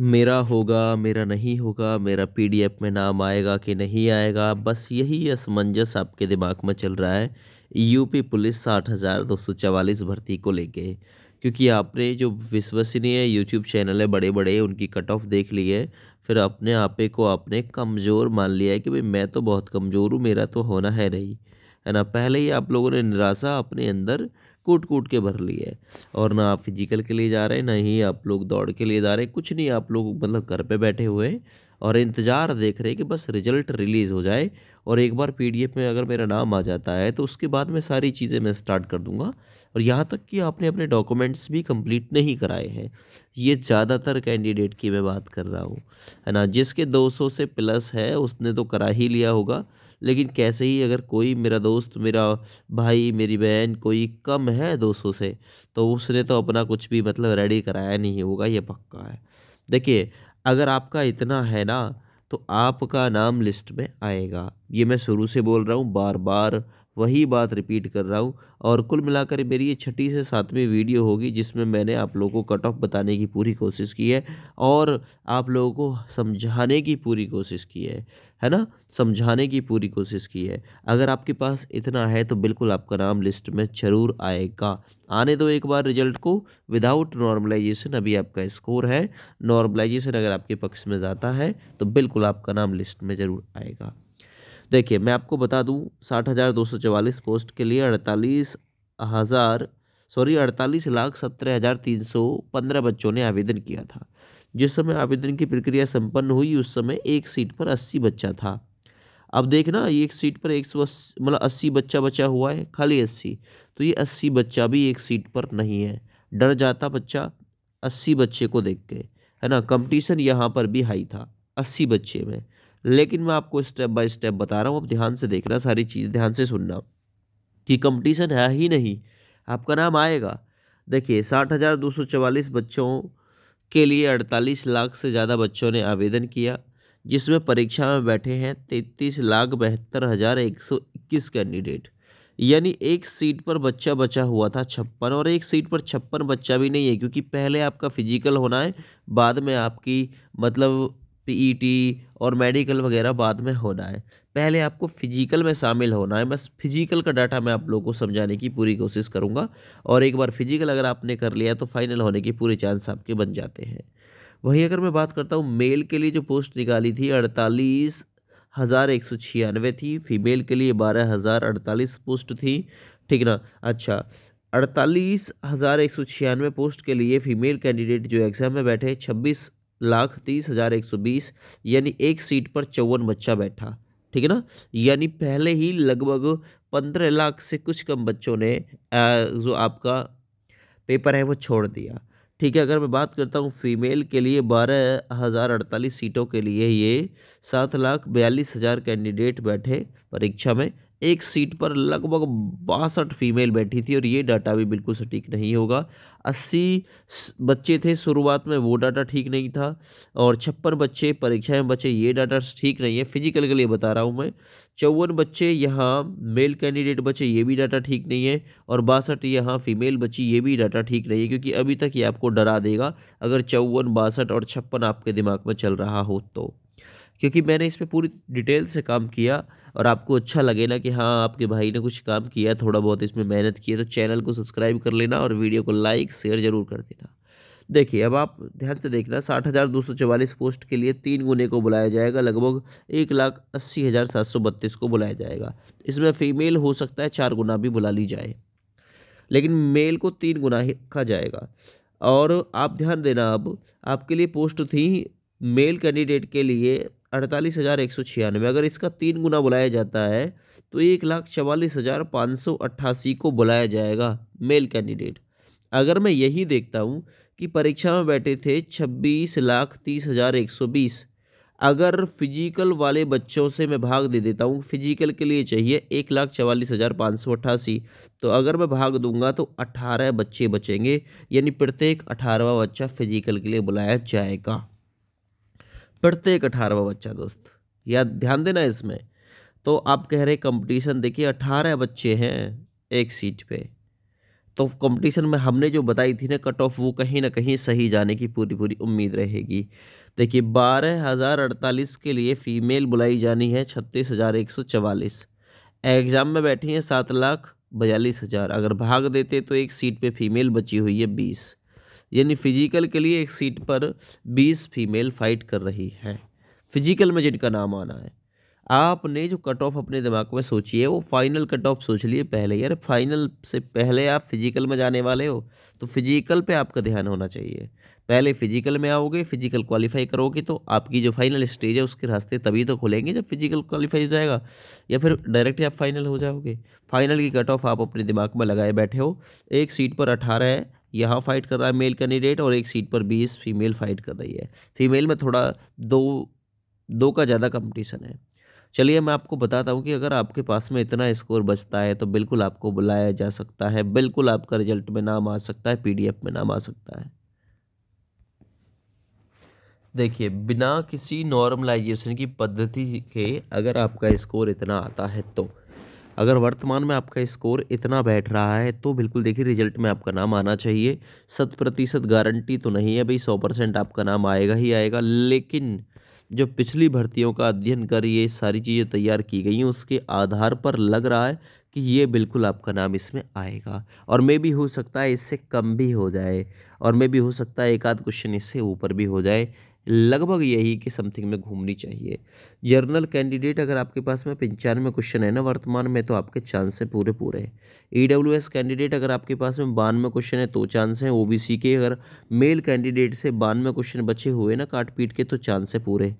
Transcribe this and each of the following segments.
मेरा होगा, मेरा नहीं होगा, मेरा पीडीएफ में नाम आएगा कि नहीं आएगा, बस यही असमंजस आपके दिमाग में चल रहा है। यूपी पुलिस साठ हज़ार दो सौ चवालीस भर्ती को लेके, क्योंकि आपने जो विश्वसनीय यूट्यूब चैनल है बड़े बड़े उनकी कट ऑफ़ देख ली है, फिर अपने आपे को आपने कमज़ोर मान लिया है कि भाई मैं तो बहुत कमज़ोर हूँ, मेरा तो होना है नहीं। है ना? पहले ही आप लोगों ने निराशा अपने अंदर कूट कूट के भर ली है। और ना आप फ़िज़िकल के लिए जा रहे हैं, ना ही आप लोग दौड़ के लिए जा रहे हैं। कुछ नहीं, आप लोग मतलब घर पे बैठे हुए हैं और इंतज़ार देख रहे हैं कि बस रिज़ल्ट रिलीज़ हो जाए। और एक बार पीडीएफ में अगर मेरा नाम आ जाता है तो उसके बाद में सारी चीज़ें मैं स्टार्ट कर दूँगा। और यहाँ तक कि आपने अपने डॉक्यूमेंट्स भी कंप्लीट नहीं कराए हैं। ये ज़्यादातर कैंडिडेट की मैं बात कर रहा हूँ। है ना? जिसके 200 से प्लस है, उसने तो करा ही लिया होगा। लेकिन कैसे ही अगर कोई मेरा दोस्त, मेरा भाई, मेरी बहन कोई कम है दो सौ से तो उसने तो अपना कुछ भी मतलब रेडी कराया नहीं होगा ये पक्का है। देखिए, अगर आपका इतना है ना तो आपका नाम लिस्ट में आएगा। ये मैं शुरू से बोल रहा हूँ बार बार वही बात रिपीट कर रहा हूँ। और कुल मिलाकर मेरी ये छठी से सातवीं वीडियो होगी, जिसमें मैंने आप लोगों को कट ऑफ़ बताने की पूरी कोशिश की है और आप लोगों को समझाने की पूरी कोशिश की है है ना? समझाने की पूरी कोशिश की है। अगर आपके पास इतना है तो बिल्कुल आपका नाम लिस्ट में ज़रूर आएगा। आने दो एक बार रिज़ल्ट को। विदाउट नॉर्मलाइजेशन अभी आपका स्कोर है। नॉर्मलाइजेशन अगर आपके पक्ष में जाता है तो बिल्कुल आपका नाम लिस्ट में ज़रूर आएगा। देखिए, मैं आपको बता दूँ, साठ हज़ार दो सौ चवालीस पोस्ट के लिए अड़तालीस हज़ार, सॉरी, अड़तालीस लाख सत्रह हज़ार तीन सौ पंद्रह बच्चों ने आवेदन किया था। जिस समय आवेदन की प्रक्रिया संपन्न हुई, उस समय एक सीट पर अस्सी बच्चा था। अब देखना एक सीट पर एक सौ अस्सी मतलब अस्सी बच्चा बचा हुआ है, खाली अस्सी। तो ये अस्सी बच्चा भी एक सीट पर नहीं है। डर जाता बच्चा अस्सी बच्चे को देख के, है ना? कंपटीशन यहाँ पर भी हाई था, अस्सी बच्चे में। लेकिन मैं आपको स्टेप बाय स्टेप बता रहा हूँ अब ध्यान से देखना, सारी चीज़ ध्यान से सुनना कि कंपटीशन है ही नहीं, आपका नाम आएगा। देखिए, साठ हज़ार दो सौ चवालीस बच्चों के लिए अड़तालीस लाख से ज़्यादा बच्चों ने आवेदन किया, जिसमें परीक्षा में बैठे हैं तैंतीस लाख बहत्तर हज़ार एक सौ इक्कीस कैंडिडेट। यानी एक सीट पर बच्चा बचा हुआ था छप्पन, और एक सीट पर छप्पन बच्चा भी नहीं है, क्योंकि पहले आपका फ़िज़िकल होना है, बाद में आपकी मतलब पीईटी e और मेडिकल वगैरह बाद में होना है। पहले आपको फ़िज़िकल में शामिल होना है। बस फ़िज़िकल का डाटा मैं आप लोगों को समझाने की पूरी कोशिश करूँगा। और एक बार फ़िज़िकल अगर आपने कर लिया तो फाइनल होने के पूरे चांस आपके बन जाते हैं। वहीं अगर मैं बात करता हूँ मेल के लिए जो पोस्ट निकाली थी, अड़तालीस हज़ार एक सौ छियानवे थी। फीमेल के लिए बारह हज़ार अड़तालीस पोस्ट थी। ठीक ना? अच्छा अड़तालीस हज़ार एक सौ छियानवे पोस्ट के लिए फीमेल कैंडिडेट जो एग्ज़ाम में बैठे छब्बीस लाख तीस हज़ार एक सौ बीस, यानी एक सीट पर चौवन बच्चा बैठा, ठीक है ना? यानी पहले ही लगभग पंद्रह लाख से कुछ कम बच्चों ने जो आपका पेपर है वो छोड़ दिया। ठीक है, अगर मैं बात करता हूँ फीमेल के लिए, बारह हज़ार अड़तालीस सीटों के लिए ये सात लाख बयालीस हज़ार कैंडिडेट बैठे परीक्षा में एक सीट पर लगभग बासठ फीमेल बैठी थी और ये डाटा भी बिल्कुल सटीक नहीं होगा। अस्सी बच्चे थे, शुरुआत में वो डाटा ठीक नहीं था और छप्पन बच्चे, परीक्षा में बचे ये डाटा ठीक नहीं है। फ़िज़िकल के लिए बता रहा हूँ मैं, चौवन बच्चे यहाँ मेल कैंडिडेट बचे, ये भी डाटा ठीक नहीं है और बासठ यहाँ फीमेल बची, ये भी डाटा ठीक नहीं है क्योंकि अभी तक ये आपको डरा देगा। अगर चौवन, बासठ और छप्पन आपके दिमाग में चल रहा हो तो। क्योंकि मैंने इस पर पूरी डिटेल से काम किया और आपको अच्छा लगे ना कि हाँ आपके भाई ने कुछ काम किया थोड़ा बहुत इसमें मेहनत की है तो चैनल को सब्सक्राइब कर लेना और वीडियो को लाइक, शेयर ज़रूर कर देना। देखिए, अब आप ध्यान से देखना, साठ हज़ार दो सौ चवालीस पोस्ट के लिए तीन गुने को बुलाया जाएगा, लगभग एक लाख अस्सी हज़ार सात सौ बत्तीस को बुलाया जाएगा। इसमें फीमेल हो सकता है, चार गुना भी बुला ली जाए, लेकिन मेल को तीन गुना ही रखा जाएगा। और आप ध्यान देना, अब आपके लिए पोस्ट थी मेल कैंडिडेट के लिए अड़तालीस हज़ार एक सौ छियानवे। अगर इसका तीन गुना बुलाया जाता है तो एक लाख चवालीस हज़ार पाँच सौ अट्ठासी को बुलाया जाएगा, मेल कैंडिडेट। अगर मैं यही देखता हूँ कि परीक्षा में बैठे थे छब्बीस लाख तीस हज़ार एक सौ बीस। अगर फ़िज़िकल वाले बच्चों से मैं भाग दे देता हूँ, फ़िज़िकल के लिए चाहिए एक लाख चवालीस हज़ार पाँच सौ अट्ठासी। तो अगर मैं भाग दूँगा तो अठारह बच्चे बचेंगे, यानी प्रत्येक अठारहवा बच्चा फ़िज़िकल के लिए बुलाया जाएगा। प्रत्येक अठारहवा बच्चा दोस्त या ध्यान देना इसमें। तो आप कह रहे कंपटीशन देखिए अठारह बच्चे हैं एक सीट पे। तो कंपटीशन में हमने जो बताई थी ना कट ऑफ़ वो कहीं ना कहीं सही जाने की पूरी पूरी उम्मीद रहेगी। देखिए, बारह हज़ार अड़तालीस के लिए फ़ीमेल बुलाई जानी है छत्तीस हज़ार एक सौ चवालीस। एग्ज़ाम में बैठी हैं सात लाख बयालीस हज़ार। अगर भाग देते तो एक सीट पे फीमेल बची हुई है बीस। यानी फ़िज़िकल के लिए एक सीट पर बीस फीमेल फाइट कर रही है। फ़िज़िकल में जिनका नाम आना है। आपने जो कट ऑफ़ अपने दिमाग में सोची है वो फाइनल कट ऑफ़ सोच लिए पहले यार फाइनल से पहले आप फ़िज़िकल में जाने वाले हो तो फ़िज़िकल पे आपका ध्यान होना चाहिए। पहले फ़िज़िकल में आओगे, फ़िज़िकल क्वालिफाई करोगे तो आपकी जो फाइनल स्टेज है, उसके रास्ते तभी तो खुलेंगे जब फ़िज़िकल क्वालिफाई हो जाएगा, या फिर डायरेक्ट आप फाइनल हो जाओगे। फाइनल की कट ऑफ़ आप अपने दिमाग में लगाए बैठे हो। एक सीट पर अठारह है यहाँ फाइट कर रहा है मेल कैंडिडेट और एक सीट पर बीस फीमेल फाइट कर रही है। फीमेल में थोड़ा दो दो का ज़्यादा कंपटीशन है। चलिए मैं आपको बताता हूँ कि अगर आपके पास में इतना स्कोर बचता है तो बिल्कुल आपको बुलाया जा सकता है, बिल्कुल आपका रिज़ल्ट में नाम आ सकता है पीडीएफ में नाम आ सकता है। देखिए, बिना किसी नॉर्मलाइजेशन की पद्धति के अगर आपका स्कोर इतना आता है तो। अगर वर्तमान में आपका स्कोर इतना बैठ रहा है तो बिल्कुल देखिए रिज़ल्ट में आपका नाम आना चाहिए। शत प्रतिशत गारंटी तो नहीं है भाई, सौ परसेंट आपका नाम आएगा ही आएगा, लेकिन जो पिछली भर्तियों का अध्ययन कर ये सारी चीज़ें तैयार की गई हैं, उसके आधार पर लग रहा है कि ये बिल्कुल आपका नाम इसमें आएगा। और मे भी हो सकता है इससे कम भी हो जाए, और मे भी हो सकता है एक आध क्वेश्चन इससे ऊपर भी हो जाए लगभग यही कि समथिंग में घूमनी चाहिए। जर्नल कैंडिडेट अगर आपके पास में पंचानवे क्वेश्चन है ना वर्तमान में तो आपके चांस हैं पूरे पूरे। ई डब्ल्यू एस कैंडिडेट अगर आपके पास में बानवे क्वेश्चन है तो चांस हैं। ओ बी सी के अगर मेल कैंडिडेट से बानवे क्वेश्चन बचे हुए ना काट पीट के तो चांस है पूरे।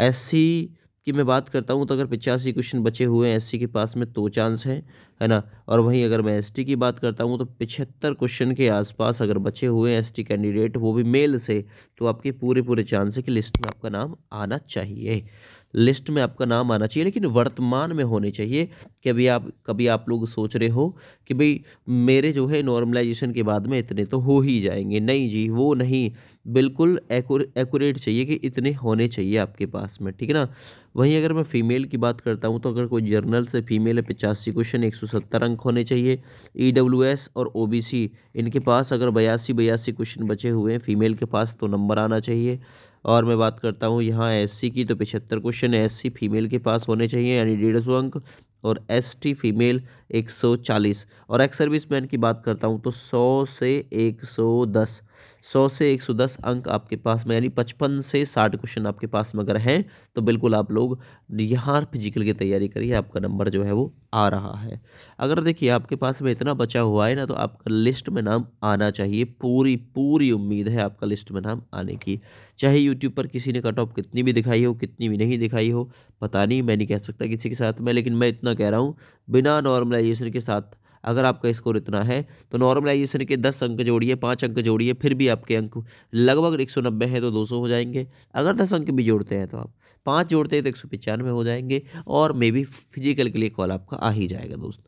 एस सी की मैं बात करता हूँ तो अगर पिचासी क्वेश्चन बचे हुए हैं एससी के पास में तो चांस है है ना? और वहीं अगर मैं एसटी की बात करता हूँ तो पिछहत्तर क्वेश्चन के आसपास अगर बचे हुए हैं एसटी कैंडिडेट वो भी मेल से तो आपके पूरे पूरे चांस है कि लिस्ट में आपका नाम आना चाहिए। लिस्ट में आपका नाम आना चाहिए, लेकिन वर्तमान में होने चाहिए कि अभी आप, कभी आप लोग सोच रहे हो कि भाई मेरे जो है नॉर्मलाइजेशन के बाद में इतने तो हो ही जाएँगे। नहीं जी, वो नहीं। बिल्कुल एक्यूरेट चाहिए कि इतने होने चाहिए आपके पास में, ठीक है ना? वहीं अगर मैं फ़ीमेल की बात करता हूँ तो अगर कोई जर्नल से फीमेल है, पचासी क्वेश्चन एक सौ सत्तर अंक होने चाहिए। ई डब्ल्यू एस और ओ बी सी इनके पास अगर बयासी बयासी क्वेश्चन बचे हुए हैं फीमेल के पास तो नंबर आना चाहिए। और मैं बात करता हूँ यहाँ एससी की तो पिछहत्तर क्वेश्चन एससी फीमेल के पास होने चाहिए, यानी डेढ़ सौ अंक, और एसटी फीमेल 140 और एक्स सर्विस मैन की बात करता हूँ तो 100 से 110 100 से 110 अंक आपके पास में, यानी 55 से 60 क्वेश्चन आपके पास में अगर हैं तो बिल्कुल आप लोग यहाँ फ़िज़िकल की तैयारी करिए, आपका नंबर जो है वो आ रहा है। अगर देखिए आपके पास में इतना बचा हुआ है ना तो आपका लिस्ट में नाम आना चाहिए, पूरी पूरी उम्मीद है आपका लिस्ट में नाम आने की। चाहे यूट्यूब पर किसी ने कट ऑफ़ कितनी भी दिखाई हो, कितनी भी नहीं दिखाई हो, पता नहीं, मैं नहीं कह सकता किसी के साथ में, लेकिन मैं इतना कह रहा हूँ, बिना नॉर्मलाइजेशन के साथ अगर आपका स्कोर इतना है तो नॉर्मलाइजेशन के दस अंक जोड़िए, पाँच अंक जोड़िए, फिर भी आपके अंक लगभग एक सौ नब्बे हैं तो दो सौ हो जाएँगे। अगर दस अंक भी जोड़ते हैं तो आप पाँच जोड़ते हैं तो एक सौ पचानवे हो जाएँगे और मे बी फ़िज़िकल के लिए कॉल आपका आ ही जाएगा दोस्त।